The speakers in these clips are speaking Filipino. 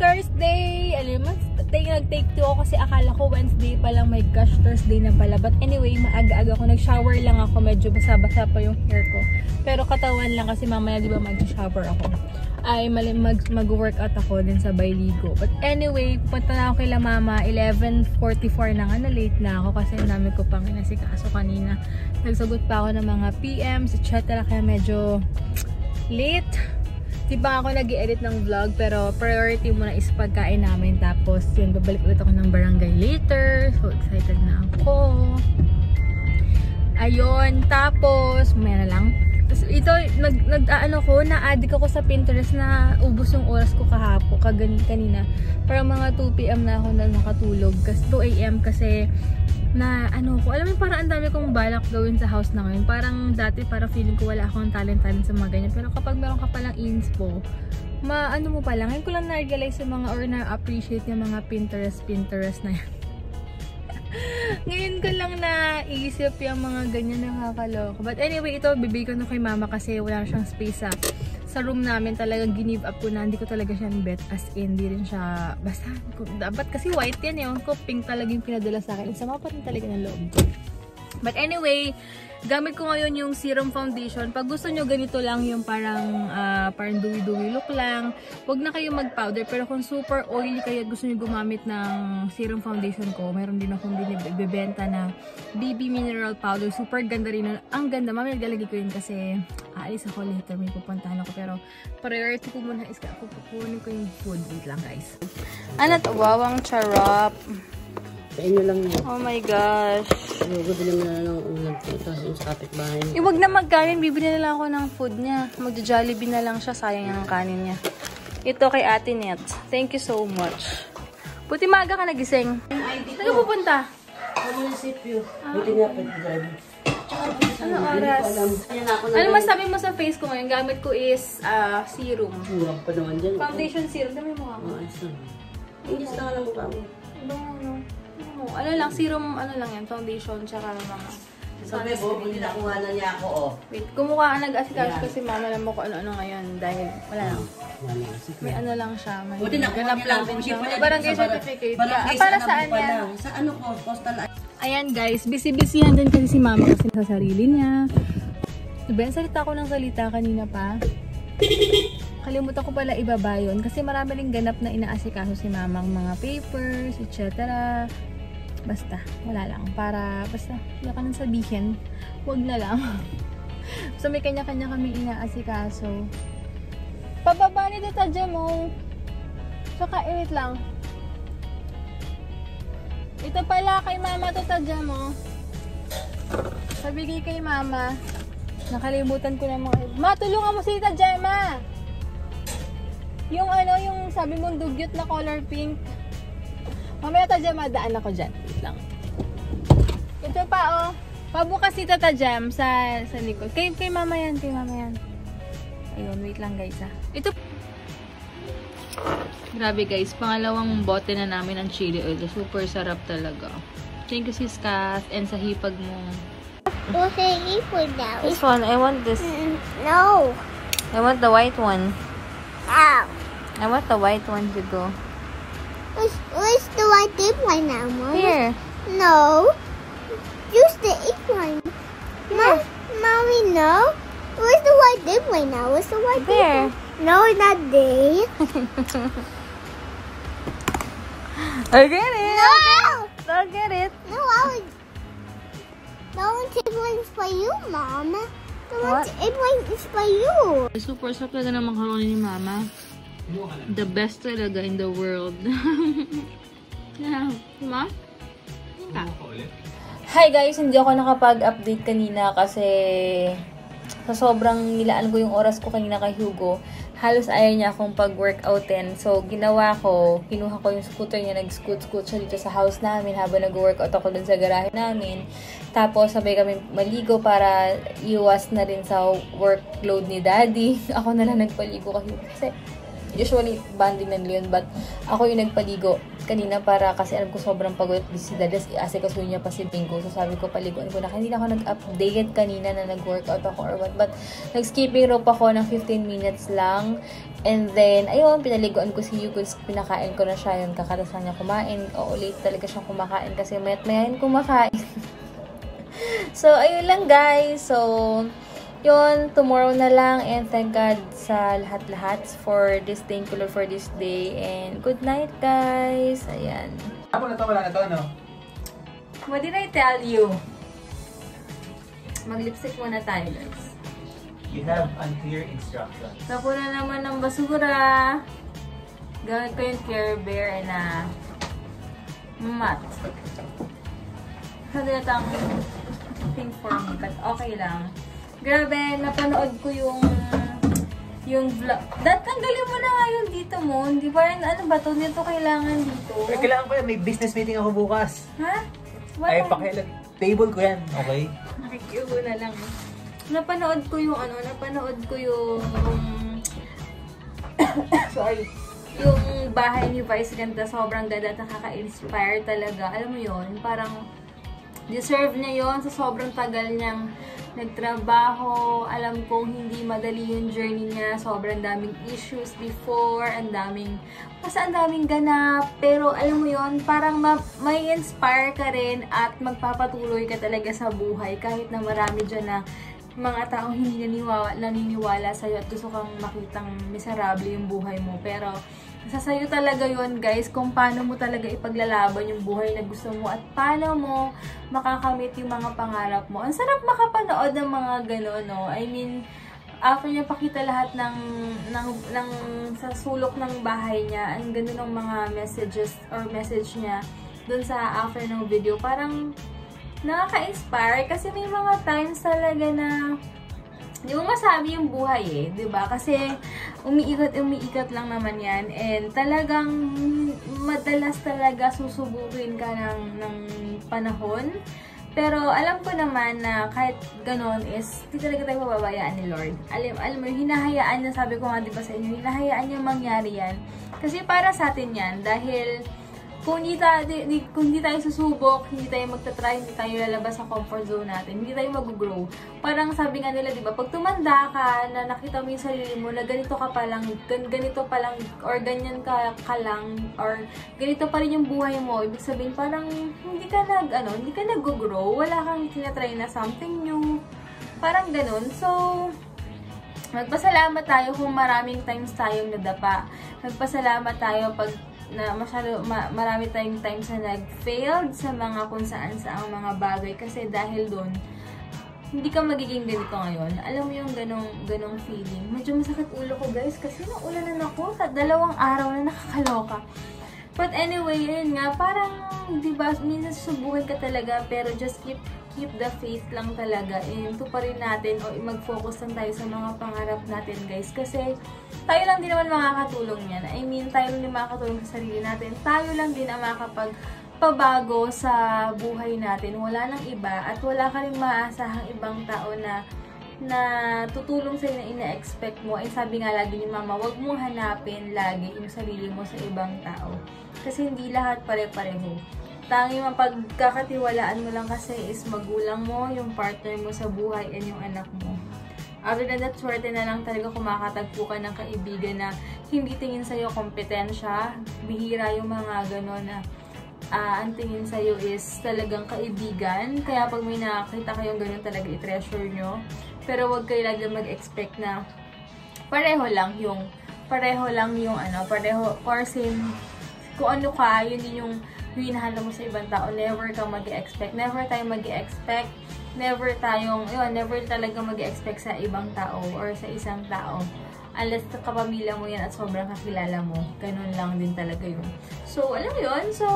Thursday! Alam mo, nag-take 2 ako kasi akala ko Wednesday pa lang. My gosh, Thursday na pala. But anyway, maaga-aga ako. Nag-shower lang ako. Medyo basa-basa pa yung hair ko. Pero katawan lang kasi mamaya di ba mag-shower ako. Ay, mali mag, mag-workout ako din sa Bayligo. But anyway, punta na ako kay la mama. 11.44 na nga. Na-late na ako kasi ang dami ko pang inasikaso kanina. Nagsagot pa ako ng mga PMs, etc. Kaya medyo late. Di ba ako nag edit ng vlog, pero priority muna is pagkain namin. Tapos, yun, babalik ulit ako ng barangay later. So, excited na ako. Ayun, tapos, may na lang. Tapos, ito, nag, nag ano ko, na-addict ako sa Pinterest na ubos yung oras ko kahapo, kagani kanina. Parang mga 2pm na ako na nakatulog. Kasi 2am kasi na ano ko, alam mo parang ang dami kong balak gawin sa house na ngayon. Parang dati para feeling ko wala akong talent-talent sa mga ganyan. Pero kapag meron ka palang inspo, ma ano mo pa lang, ngayon ko lang na-realize yung mga or na-appreciate yung mga Pinterest, Pinterest na yan. ngayon ko lang naisip yung mga ganyan nakakaloko. But anyway, ito bibigay ko kay mama kasi wala siyang space sa sa room namin talagang give up ko na hindi ko talaga siya bet as in hindi rin siya basta dapat kasi white yan eh. Ko pink talaga yung pinadala sa akin. Sama pa rin talaga ng loob but anyway Gamit ko ngayon yung serum foundation. Pag gusto nyo ganito lang yung parang uh, parang dewy-dewy look lang, wag na kayo mag-powder. Pero kung super oily kayo gusto nyo gumamit ng serum foundation ko, meron din akong binibenta na BB Mineral Powder. Super ganda rin. Ang ganda. Mamaya naglalagay ko yun kasi aalis ako later. May pupuntahan ako. Pero priority ko muna is kukunin ko yung food. Wait lang guys. Ano to? Wawang charap. Sa inyo lang yun. Oh my gosh. Ano, bibili mo na ng ulam ito sa kapitbahay. Eh, wag na magkanin. Bibili na lang ako ng food niya. Magja-jollibee na lang siya. Sayang yung kanin niya. Ito kay Ate Net. Thank you so much. Buti maaga ka nagising. Saan ka pupunta? Sa munisipyo. Buti nga pa drive. Ano oras? Ano masabi mo sa face ko ngayon? Gamit ko is uh, serum. Mura pa naman dyan. Foundation serum. Dami mo ako. Oo, ayos lang. Ingis lang ang mukha mo. Ano, ano? Ano, ano lang, serum, ano lang yan, foundation, tsaka mga... Sabi mo, hindi na kuha na niya ako, oh. Wait, kumuha ka nag-asikaso kasi mama lang mo kung ano-ano ngayon dahil wala lang. May ano lang siya, may Buti nakuha niya lang Hindi siya. pala barangay certificate. Barangay Ah, para sa saan yan? Sa ano ko, postal Ayan guys, busy-busyhan din kasi si mama kasi sa sarili niya. Diba, salita ko ng salita kanina pa. Kalimutan ko pala ibaba yun kasi marami ring ganap na inaasikaso si mamang mga papers, etc. Basta, wala lang. Para, basta, wala ka nang sabihin. Huwag na lang. so, may kanya-kanya kami inaasikaso. Pababa ni Tata Jemo. Tsaka, eh, wait lang. Ito pala kay Mama Tata Jemo. Sabigay kay Mama. Nakalimutan ko na mga... Ma, tulungan mo si Tita Gemma! Yung ano, yung sabi mong dugyot na color pink. Mamaya Tata Gemma, daan ako dyan. Ito pa, oh. Pabukas si Tata Jam sa, sa likod. Kay, kay mama yan, kay mama yan. Ayun, wait lang guys, ha. Ito. Grabe guys, pangalawang bote na namin ang chili oil. Super sarap talaga. Thank you sis Kat, and sa hipag mo. What's the equal now? This one, I want this. No. I want the white one. Ow. I want the white one to go. Where's, where's the white now, Mom? Here. No. Use the ink one. Mom, Mommy, no. Where's the white dip right now? Where's the white There. dip? No, it's not there. I get it. No. I get it. No, I would. The one tip one is for you, Mom. The one What? tip one is for you. Super sarap talaga ng macaroni ni Mama. The best talaga in the world. yeah. Ma? Hi guys! Hindi ako nakapag-update kanina kasi sa sobrang nilaan ko yung oras ko kanina kay Hugo, halos ayaw niya akong pag-workoutin. So, ginawa ko, kinuha ko yung scooter niya, nag-scoot-scoot siya dito sa house namin habang nag-workout ako dun sa garahe namin. Tapos, sabay kami maligo para iwas na rin sa workload ni Daddy. ako na lang nagpaligo kasi usually banding nila yun, but ako yung nagpaligo kanina para kasi alam ko sobrang pagod at busy dahil kasi kasuhin niya pa si Bingo. So sabi ko paliguan ko na. Hindi na ako nag-update kanina na nag-workout ako or what. But nag-skipping rope ako ng 15 minutes lang. And then, ayun, pinaliguan ko si Yugus. Pinakain ko na siya yun. Kakatasan niya kumain. O, late talaga siyang kumakain kasi mayat mayahin kumakain. so, ayun lang guys. So, yun, tomorrow na lang and thank God sa lahat-lahat for this, thank you Lord for this day and good night guys. Ayan. Ako na to, wala na to, no? What did I tell you? Mag-lipstick muna tayo guys. You have unclear instructions. Napuna naman ng basura. Gamit ko yung Care Bear na mat. Sabi na tang thing for me, but okay lang. Grabe, napanood ko yung yung vlog. Dad, tanggalin mo na nga yung dito mo. Hindi ba yan, ano ba to? Dito kailangan dito. Pero kailangan ko yan, may business meeting ako bukas. Ha? Ay, pakialag. Table ko yan, okay? Ko na lang. Napanood ko yung ano, napanood ko yung sorry. Yung bahay ni Vice ganda, sobrang ganda, nakaka-inspire talaga. Alam mo yon parang deserve niya yon sa sobrang tagal niyang nagtrabaho. Alam kong hindi madali yung journey niya. Sobrang daming issues before, ang daming, basta ang daming ganap. Pero alam mo yon parang ma- may inspire ka rin at magpapatuloy ka talaga sa buhay kahit na marami dyan na mga taong hindi naniniwala, naniniwala sa'yo at gusto kang makitang miserable yung buhay mo. Pero, sa sa'yo talaga yon guys, kung paano mo talaga ipaglalaban yung buhay na gusto mo at paano mo makakamit yung mga pangarap mo. Ang sarap makapanood ng mga gano'n, no? I mean, after niya pakita lahat ng, ng, ng sa sulok ng bahay niya, ang ganda ng mga messages or message niya dun sa after ng video, parang nakaka-inspire kasi may mga times talaga na di mo masabi yung buhay eh, 'di ba? Kasi umiikot umiikot lang naman 'yan and talagang madalas talaga susubukin ka ng ng panahon. Pero alam ko naman na kahit ganon is, hindi talaga tayo mababayaan ni Lord. Alam, alam mo, hinahayaan niya, sabi ko nga diba sa inyo, hinahayaan niya mangyari yan. Kasi para sa atin yan, dahil kung hindi, tayo, di, kung hindi tayo susubok, hindi tayo magta-try, hindi tayo lalabas sa comfort zone natin, hindi tayo mag-grow. Parang sabi nga nila, di ba, pag tumanda ka, na nakita mo yung sarili mo, na ganito ka pa lang, gan, ganito pa lang, or ganyan ka, ka lang, or ganito pa rin yung buhay mo, ibig sabihin, parang hindi ka nag, ano, hindi ka nag-grow, wala kang tinatry na something new, parang ganun. So, Magpasalamat tayo kung maraming times tayong nadapa. Magpasalamat tayo pag na masyado, ma, marami tayong times na nag-failed sa mga kung saan sa ang mga bagay kasi dahil doon hindi ka magiging ganito ngayon. Alam mo yung ganong, ganong feeling. Medyo masakit ulo ko guys kasi naulanan ako sa dalawang araw na nakakaloka. But anyway, yun nga, parang, di ba, minsan susubukin ka talaga pero just keep keep the faith lang talaga and tuparin natin o mag-focus lang tayo sa mga pangarap natin guys kasi tayo lang din naman makakatulong yan I mean tayo lang din makakatulong sa sarili natin tayo lang din ang makakapag pabago sa buhay natin wala nang iba at wala ka rin maasahang ibang tao na na tutulong sa na ina-expect mo. Ay sabi nga lagi ni mama, wag mong hanapin lagi yung sarili mo sa ibang tao. Kasi hindi lahat pare-pareho. Tanging mapagkakatiwalaan mo lang kasi is magulang mo, yung partner mo sa buhay, and yung anak mo. Other than that, swerte na lang talaga kumakatagpo ka ng kaibigan na hindi tingin sa'yo kompetensya. Bihira yung mga gano'n na uh, ang tingin sa'yo is talagang kaibigan. Kaya pag may nakakita kayong gano'n talaga i-treasure nyo. Pero wag kayo lagi mag-expect na pareho lang yung pareho lang yung ano, pareho or same kung ano ka, yun din yung yung hinahanap mo sa ibang tao. Never ka mag expect Never tayo mag expect Never tayong, yun, never talaga mag expect sa ibang tao or sa isang tao. Unless kapamilya mo yan at sobrang kakilala mo. Ganun lang din talaga yun. So, alam mo yun? So,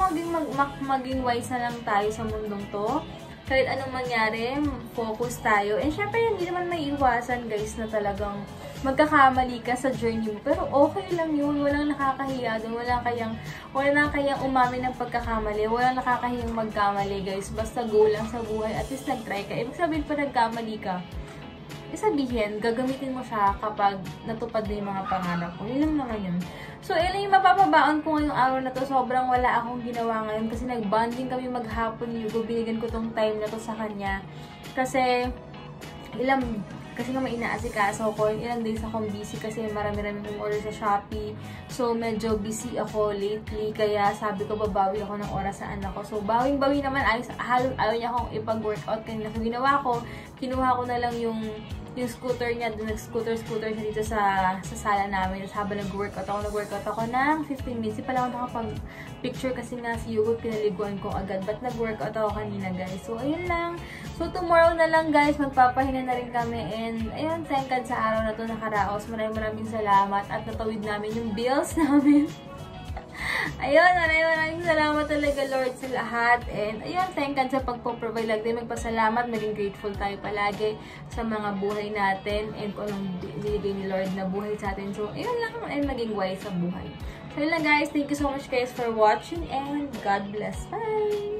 maging, mag, mag, maging wise na lang tayo sa mundong to kahit anong mangyari, focus tayo. And syempre, hindi naman may iwasan guys na talagang magkakamali ka sa journey mo. Pero okay lang yun. Walang nakakahiya doon. Wala kayang, wala na kayang umamin ng pagkakamali. Wala nakakahiyang magkamali guys. Basta go lang sa buhay. At least nag-try ka. Ibig sabihin pa nagkamali ka. sabihin, gagamitin mo siya kapag natupad na yung mga pangarap mo. Yun lang naman yun. So, yun lang yung mapapabaon ko ngayong araw na to. Sobrang wala akong ginawa ngayon kasi nag-bonding kami maghapon Hugo. Binigyan ko tong time na to sa kanya. Kasi, ilang kasi nga may inaasikaso ko, ilang days akong busy kasi marami-rami kong order sa Shopee. So, medyo busy ako lately, kaya sabi ko babawi ako ng oras sa anak ko. So, bawing-bawi naman, ayos, halos ayaw niya akong ipag-workout kanina. So, ginawa ko, kinuha ko na lang yung yung scooter niya, nag-scooter-scooter siya dito sa, sa sala namin. Tapos habang nag-workout ako, nag-workout ako ng 15 minutes. Di pala ako nakapag-picture kasi nga si Yugo, pinaliguan ko agad. But nag-workout ako kanina, guys. So, ayun lang. So, tomorrow na lang, guys, magpapahinga na rin kami. And, ayun, thank God sa araw na to nakaraos. Maraming maraming salamat at natawid namin yung bills namin. Ayun, maraming maraming salamat talaga Lord sa lahat. And ayun, thank God sa pagpo-provide lang din. Magpasalamat, maging grateful tayo palagi sa mga buhay natin and kung anong binigay ni Lord na buhay sa atin. So, ayun lang, and maging wise sa buhay. So, yun lang guys. Thank you so much guys for watching and God bless. Bye!